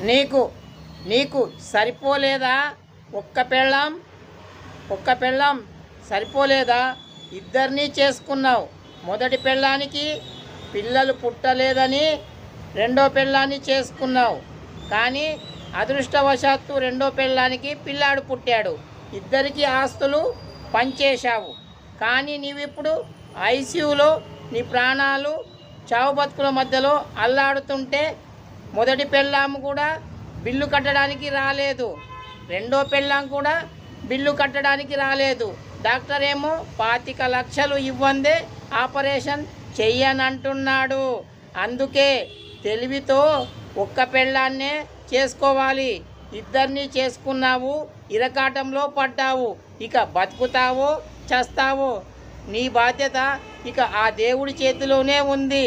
నీకు నీకు సరిపోలేదా? ఒక్క పెళ్ళాం ఒక్క పెళ్ళాం సరిపోలేదా? ఇద్దరినీ చేసుకున్నావు. మొదటి పెళ్ళానికి పిల్లలు పుట్టలేదని రెండో పెళ్ళాన్ని చేసుకున్నావు. కానీ అదృష్టవశాత్తు రెండో పెళ్ళానికి పిల్లాడు పుట్టాడు. ఇద్దరికి ఆస్తులు పంచేశావు. కానీ నీవిప్పుడు ఐసీయూలో నీ ప్రాణాలు చావు బతుకుల మధ్యలో అల్లాడుతుంటే మొదటి పెళ్ళాం కూడా బిల్లు కట్టడానికి రాలేదు. రెండో పెళ్ళాం కూడా బిల్లు కట్టడానికి రాలేదు. డాక్టర్ ఏమో పాతిక లక్షలు ఇవ్వందే ఆపరేషన్ చెయ్యనంటున్నాడు. అందుకే తెలివితో ఒక్క పెళ్ళాన్నే చేసుకోవాలి. ఇద్దరిని చేసుకున్నావు ఇరకాటంలో పడ్డావు. ఇక బతుకుతావో చస్తావో? నీ బాధ్యత ఇక ఆ దేవుడి చేతిలోనే ఉంది.